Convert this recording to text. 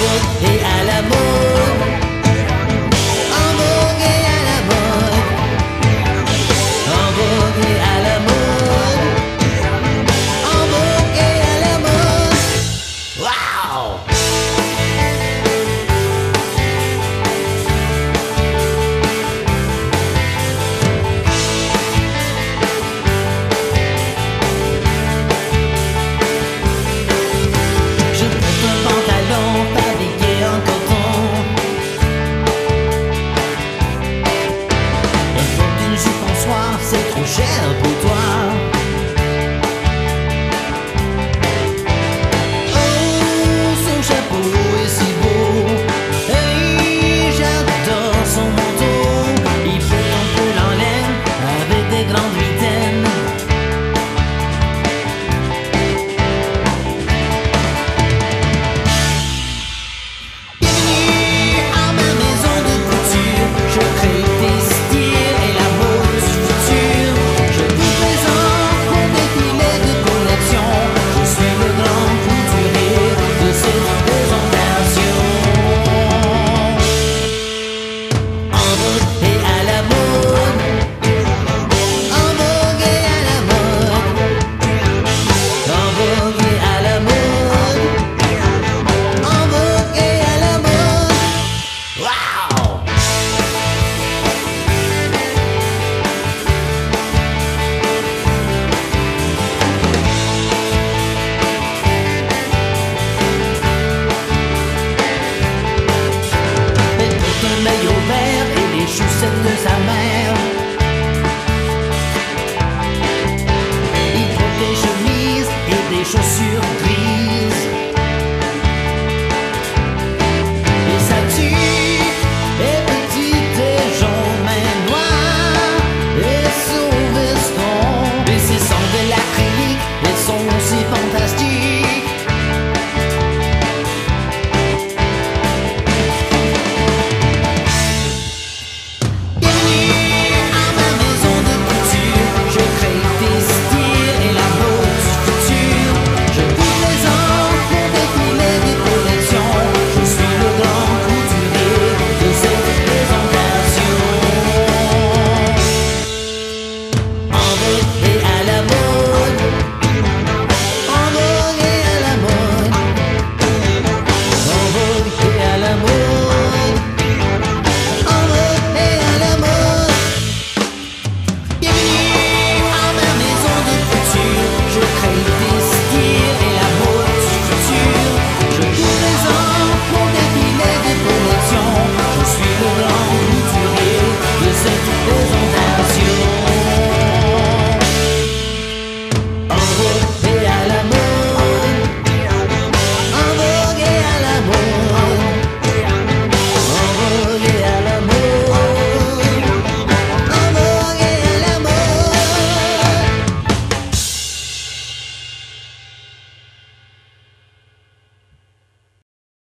vogue et à la mode. En vogue à la mode. En vogue à la mode. En vogue à la mode. Wow! gel celle de sa. Il porte des chemises et des chaussures grises.